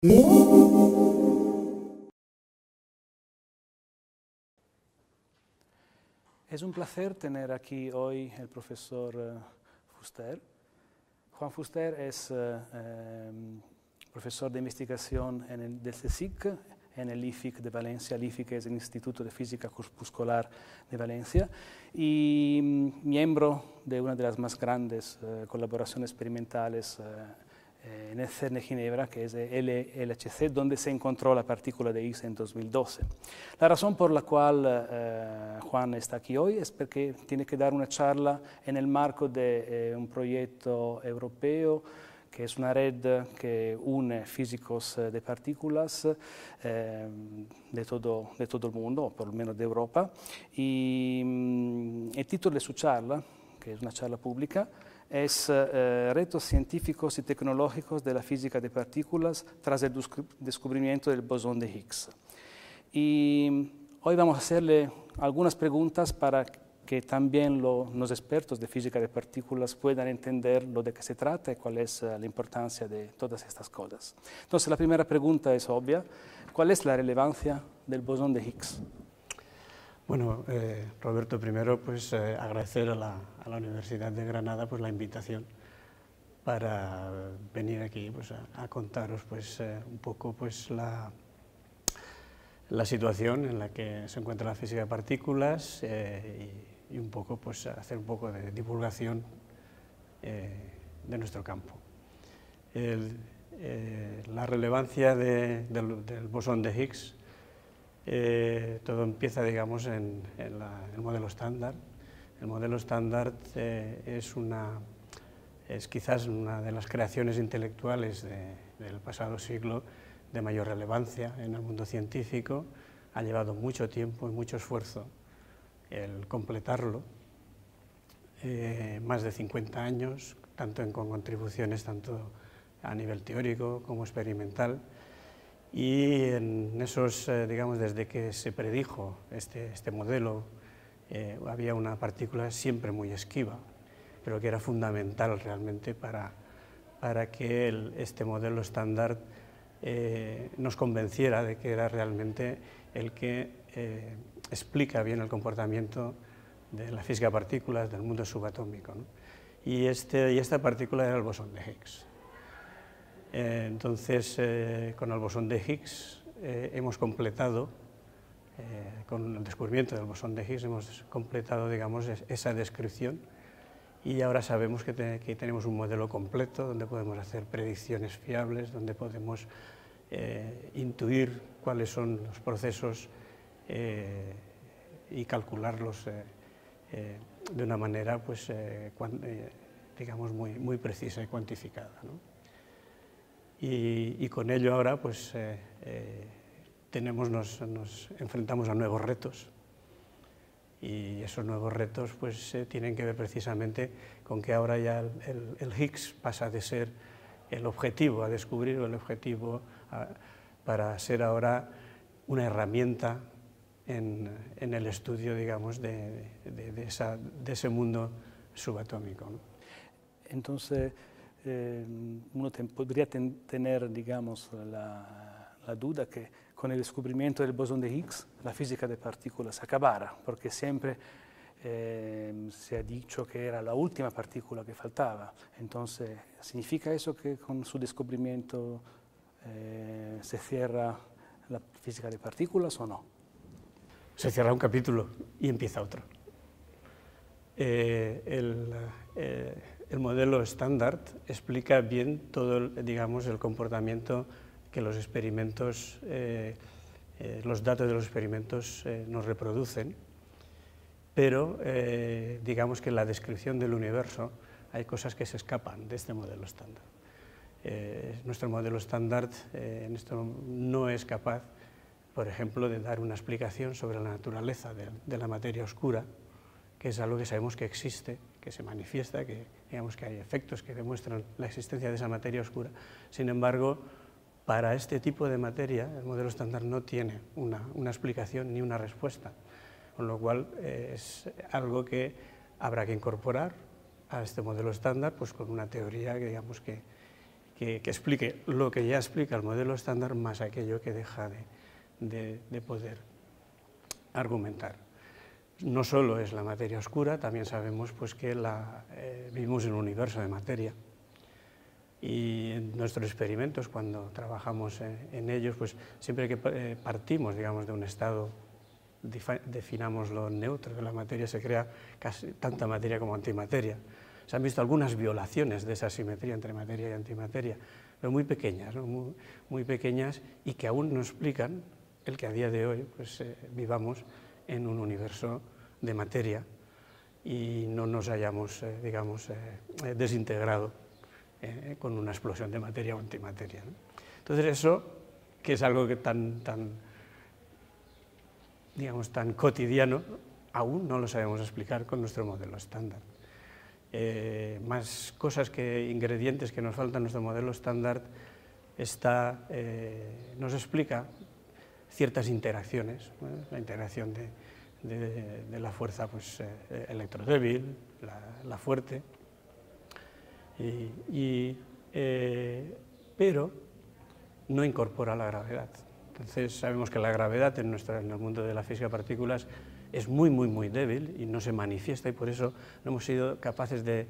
Es un placer tener aquí hoy el profesor eh, Fuster. Juan Fuster es eh, em, profesor de investigación en el, del CSIC, en el IFIC de Valencia. El IFIC es el Instituto de Física Corpuscular de Valencia y mm, miembro de una de las más grandes eh, colaboraciones experimentales eh, en el CERN de Ginebra, que es LHC, donde se encontró la partícula de Higgs en 2012. La razón por la cual eh, Juan está aquí hoy es porque tiene que dar una charla en el marco de eh, un proyecto europeo que es una red que une físicos de partículas de, todo, de todo el mundo, o por lo menos de Europa. Y mm, el título de su charla, que es una charla pública, es eh, Retos científicos y tecnológicos de la física de partículas tras el descubrimiento del bosón de Higgs. Y hoy vamos a hacerle algunas preguntas para que también los expertos de física de partículas puedan entender lo de qué se trata y cuál es eh, la importancia de todas estas cosas. Entonces, la primera pregunta es obvia. ¿Cuál es la relevancia del bosón de Higgs? Bueno, eh, Roberto, primero pues eh, agradecer a la, Universidad de Granada pues, la invitación para venir aquí pues, a, contaros pues, eh, un poco pues, la, la, situación en la que se encuentra la física de partículas y, un poco pues, hacer un poco de divulgación de nuestro campo. la relevancia del, del bosón de Higgs eh, todo empieza, digamos, en, el modelo estándar. El modelo estándar eh, es, es quizás una de las creaciones intelectuales del pasado siglo de mayor relevancia en el mundo científico. Ha llevado mucho tiempo y mucho esfuerzo el completarlo, eh, más de 50 años, tanto en, con contribuciones tanto a nivel teórico como experimental, y en esos, eh, digamos, desde que se predijo este, este modelo, eh, había una partícula siempre muy esquiva, pero que era fundamental realmente para, para que este modelo estándar eh, nos convenciera de que era realmente el que explica bien el comportamiento de la física de partículas del mundo subatómico. Y, este, y esta partícula era el bosón de Higgs. Eh, entonces, eh, con el bosón de Higgs eh, hemos completado, con el descubrimiento del bosón de Higgs, hemos completado, digamos, esa descripción y ahora sabemos que, tenemos un modelo completo donde podemos hacer predicciones fiables, donde podemos intuir cuáles son los procesos y calcularlos de una manera, pues, digamos, muy, precisa y cuantificada. Y, con ello ahora pues, eh, eh, tenemos, nos, enfrentamos a nuevos retos y esos nuevos retos pues, eh, tienen que ver precisamente con que ahora ya el, Higgs pasa de ser el objetivo a descubrir o el objetivo para ser ahora una herramienta en, el estudio digamos, de, de, ese mundo subatómico. Entonces, eh, uno podría tener, digamos, la, duda que con el descubrimiento del bosón de Higgs la física de partículas acabara, porque siempre eh, se ha dicho que era la última partícula que faltaba. Entonces, ¿significa eso que con su descubrimiento eh, se cierra la física de partículas o no? Se cierra un capítulo y empieza otro. el, el modelo estándar explica bien todo, digamos, el comportamiento que los experimentos, eh, eh, los datos de los experimentos eh, nos reproducen, pero digamos que en la descripción del universo hay cosas que se escapan de este modelo estándar. nuestro modelo estándar en esto no es capaz, por ejemplo, de dar una explicación sobre la naturaleza de la materia oscura, que es algo que sabemos que existe, que se manifiesta, que digamos que hay efectos que demuestran la existencia de esa materia oscura. Sin embargo, para este tipo de materia, el modelo estándar no tiene una, una explicación ni una respuesta, con lo cual eh, es algo que habrá que incorporar a este modelo estándar pues con una teoría que, digamos, que, que, explique lo que ya explica el modelo estándar más aquello que deja de, de poder argumentar. No solo es la materia oscura, también sabemos pues, que la, eh, vivimos en un universo de materia. Y en nuestros experimentos, cuando trabajamos en, ellos, pues siempre que eh, partimos digamos, de un estado, definámoslo neutro, de la materia se crea casi tanta materia como antimateria. Se han visto algunas violaciones de esa simetría entre materia y antimateria, pero muy pequeñas, muy, muy, pequeñas y que aún no explican el que a día de hoy pues, eh, vivamos en un universo de materia y no nos hayamos, eh, digamos, eh, desintegrado eh, con una explosión de materia o antimateria. Entonces eso, que es algo que tan, tan, digamos, tan cotidiano, aún no lo sabemos explicar con nuestro modelo estándar. más cosas que ingredientes que nos faltan en nuestro modelo estándar está, nos explica ciertas interacciones, la interacción de, de, la fuerza pues, eh, electrodébil, la, fuerte, y, eh, pero no incorpora la gravedad. Entonces sabemos que la gravedad en, nuestra, en el mundo de la física de partículas es muy, muy, muy débil y no se manifiesta y por eso no hemos sido capaces de,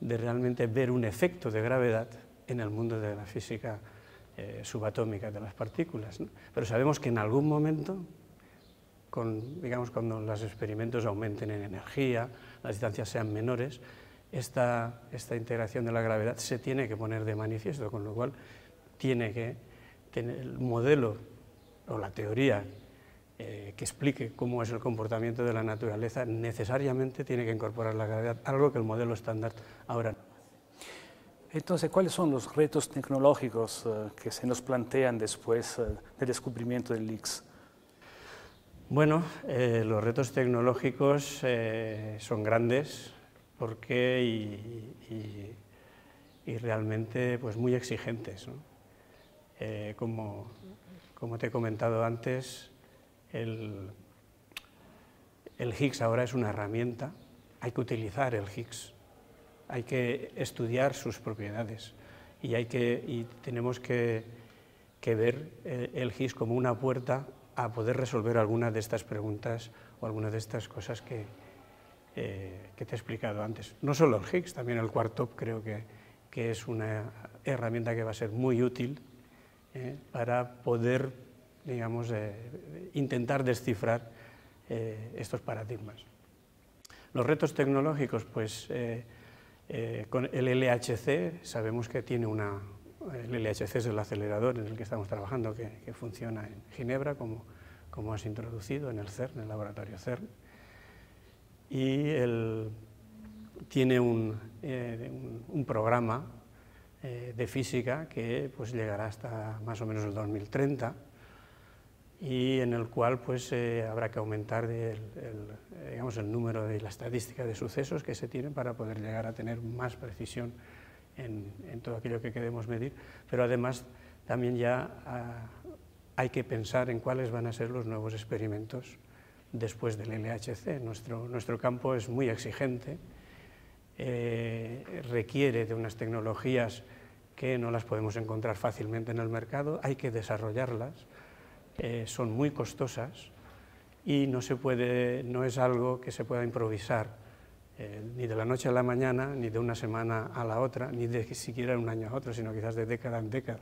de realmente ver un efecto de gravedad en el mundo de la física eh, subatómica de las partículas. Pero sabemos que en algún momento, digamos, cuando los experimentos aumenten en energía, las distancias sean menores, esta, esta integración de la gravedad se tiene que poner de manifiesto, con lo cual tiene que tener el modelo o la teoría eh, que explique cómo es el comportamiento de la naturaleza necesariamente tiene que incorporar la gravedad, algo que el modelo estándar ahora no. Entonces, ¿cuáles son los retos tecnológicos eh, que se nos plantean después eh, del descubrimiento del Higgs? Bueno, eh, los retos tecnológicos son grandes porque y, realmente pues muy exigentes. como, como, te he comentado antes, el, el Higgs ahora es una herramienta, hay que utilizar el Higgs hay que estudiar sus propiedades y, hay que, y tenemos que, ver eh, el GIS como una puerta a poder resolver alguna de estas preguntas o alguna de estas cosas que, eh, que te he explicado antes. No solo el Higgs, también el Quartop creo que, que es una herramienta que va a ser muy útil eh, para poder, digamos, intentar descifrar estos paradigmas. Los retos tecnológicos, pues eh, con el LHC sabemos que tiene una... El LHC es el acelerador en el que estamos trabajando, que, funciona en Ginebra, como, como, has introducido en el CERN, en el laboratorio CERN. Y el, tiene un, eh, un, programa eh, de física que pues, llegará hasta más o menos el 2030 y en el cual pues, eh, habrá que aumentar el, digamos, el número de la estadística de sucesos que se tienen para poder llegar a tener más precisión en, en todo aquello que queremos medir, pero además también ya ah, hay que pensar en cuáles van a ser los nuevos experimentos después del LHC. Nuestro, nuestro campo es muy exigente, eh, requiere de unas tecnologías que no las podemos encontrar fácilmente en el mercado, hay que desarrollarlas, eh, son muy costosas y no, se puede, no es algo que se pueda improvisar eh, ni de la noche a la mañana, ni de una semana a la otra, ni de siquiera un año a otro, sino quizás de década en década.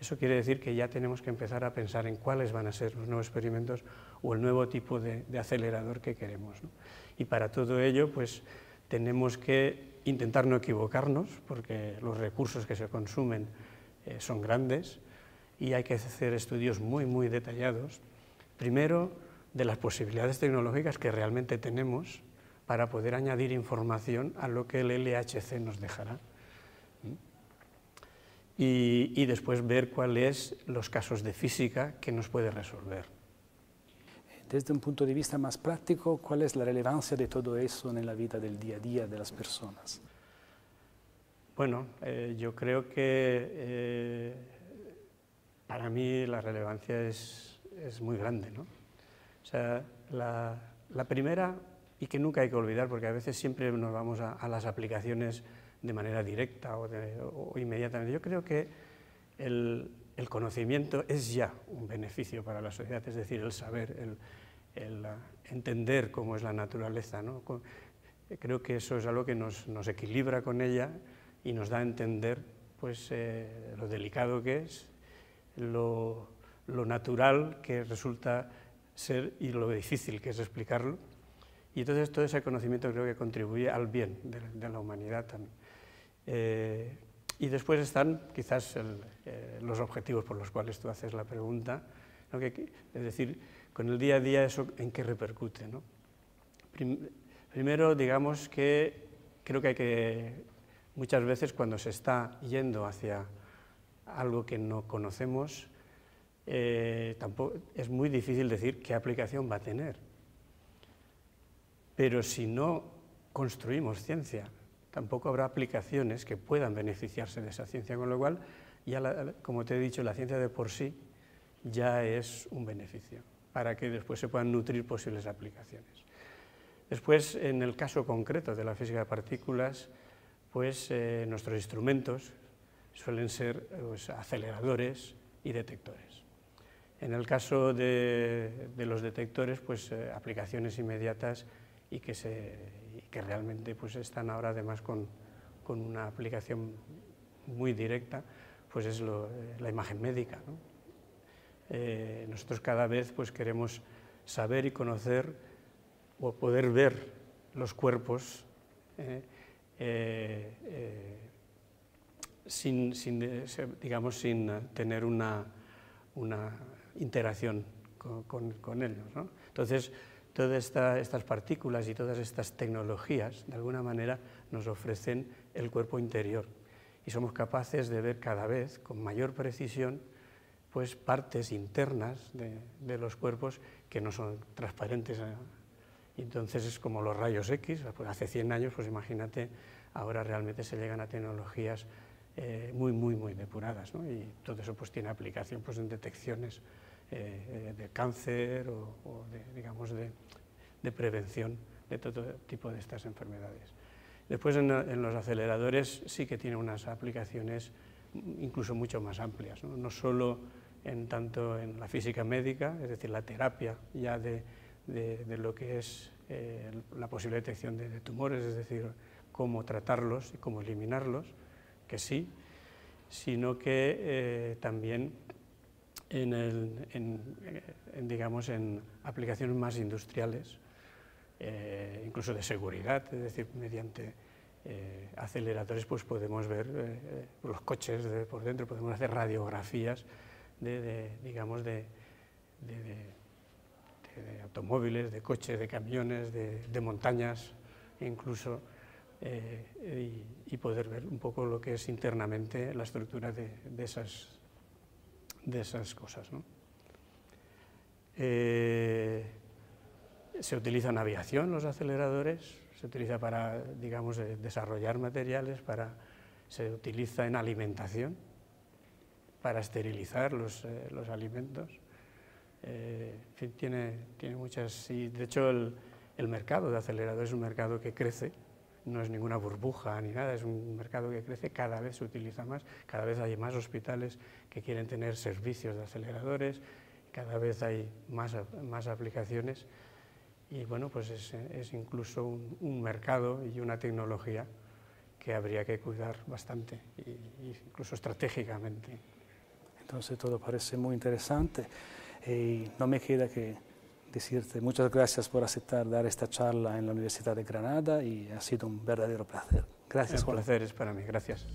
Eso quiere decir que ya tenemos que empezar a pensar en cuáles van a ser los nuevos experimentos o el nuevo tipo de, acelerador que queremos. Y para todo ello, pues tenemos que intentar no equivocarnos, porque los recursos que se consumen eh, son grandes, y hay que hacer estudios muy, muy detallados. Primero, de las posibilidades tecnológicas que realmente tenemos para poder añadir información a lo que el LHC nos dejará. Y, y después ver cuáles los casos de física que nos puede resolver. Desde un punto de vista más práctico, ¿cuál es la relevancia de todo eso en la vida del día a día de las personas? Bueno, eh, yo creo que eh, para mí la relevancia es, muy grande. O sea, la, primera, y que nunca hay que olvidar, porque a veces siempre nos vamos a, las aplicaciones de manera directa o, o, inmediatamente. Yo creo que el, conocimiento es ya un beneficio para la sociedad, es decir, el saber, el, el entender cómo es la naturaleza. Creo que eso es algo que nos, nos equilibra con ella y nos da a entender pues, eh, lo delicado que es, lo, natural que resulta ser y lo difícil que es explicarlo. Y entonces todo ese conocimiento creo que contribuye al bien de, la humanidad también. Eh, y después están quizás eh, los objetivos por los cuales tú haces la pregunta, es decir, con el día a día eso en qué repercute. ¿no? primero, digamos que creo que hay que, muchas veces cuando se está yendo hacia algo que no conocemos, eh, tampoco, es muy difícil decir qué aplicación va a tener. Pero si no construimos ciencia, tampoco habrá aplicaciones que puedan beneficiarse de esa ciencia, con lo cual, ya como te he dicho, la ciencia de por sí ya es un beneficio para que después se puedan nutrir posibles aplicaciones. Después, en el caso concreto de la física de partículas, pues eh, nuestros instrumentos suelen ser pues, aceleradores y detectores. En el caso de, los detectores, pues eh, aplicaciones inmediatas y que, se, que realmente pues, están ahora además con, con una aplicación muy directa, pues es lo, la imagen médica. Eh, nosotros cada vez pues, queremos saber y conocer o poder ver los cuerpos eh, eh, sin, digamos, sin tener una, una interacción con, ellos. Entonces, todas estas partículas y todas estas tecnologías, de alguna manera, nos ofrecen el cuerpo interior y somos capaces de ver cada vez con mayor precisión pues partes internas de, los cuerpos que no son transparentes. ¿eh? entonces es como los rayos X, pues hace 100 años, pues imagínate, ahora realmente se llegan a tecnologías eh, muy, muy, muy depuradas, y todo eso pues tiene aplicación pues, en detecciones eh, de cáncer o, de, digamos, de, prevención de todo tipo de estas enfermedades. Después en, en los aceleradores sí que tiene unas aplicaciones incluso mucho más amplias, no, no solo en tanto en la física médica, es decir, la terapia ya de, de, lo que es eh, la posible detección de, tumores, es decir, cómo tratarlos y cómo eliminarlos, que sí, sino que eh, también en, digamos, en aplicaciones más industriales, eh, incluso de seguridad, es decir, mediante aceleradores pues podemos ver los coches por dentro, podemos hacer radiografías de, digamos, de, automóviles, de coches, de camiones, de, montañas, incluso, eh, y, poder ver un poco lo que es internamente la estructura de, esas, de esas cosas. Eh, se utiliza en aviación los aceleradores, se utiliza para, digamos, desarrollar materiales, para, se utiliza en alimentación, para esterilizar los, eh, los alimentos. Eh, en fin, tiene, tiene muchas... Y de hecho, el, el mercado de aceleradores es un mercado que crece, no es ninguna burbuja ni nada, es un mercado que crece, cada vez se utiliza más, cada vez hay más hospitales que quieren tener servicios de aceleradores, cada vez hay más, más aplicaciones y bueno, pues es, es incluso un, mercado y una tecnología que habría que cuidar bastante, y, incluso estratégicamente. Entonces todo parece muy interesante y no me queda que decirte muchas gracias por aceptar dar esta charla en la Universidad de Granada y ha sido un verdadero placer. Gracias. El placer es para mí, gracias.